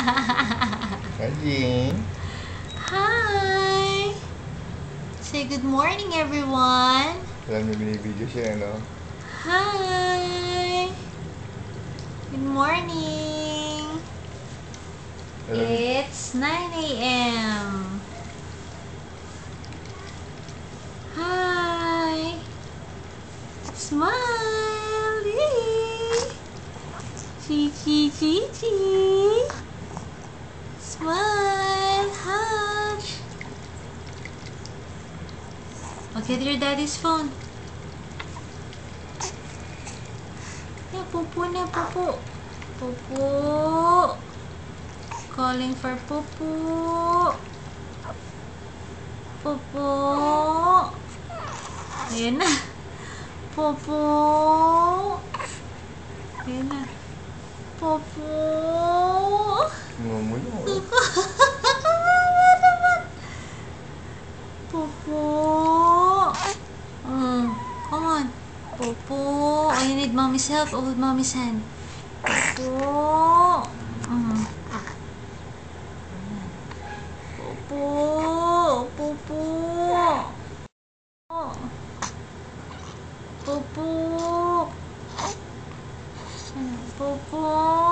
Hi, Hi! Say good morning, everyone. Alam mo, binibideo siya, eh, ano? Hi! Good morning. Alam, It's 9 a.m. Hi! Smile! Chi chi chi chi! Smile! Hug! I'll get your daddy's phone. Yeah, Pupu na, Pupu. Pupu! Calling for Pupu! Pupu! Ayan na. Pupu! Ayan na. Pupu! Popo. Mm. Come on. Popo. I need mommy's help Hold mommy's hand? Popo. Mm. Popo. Popo. Popo. Popo.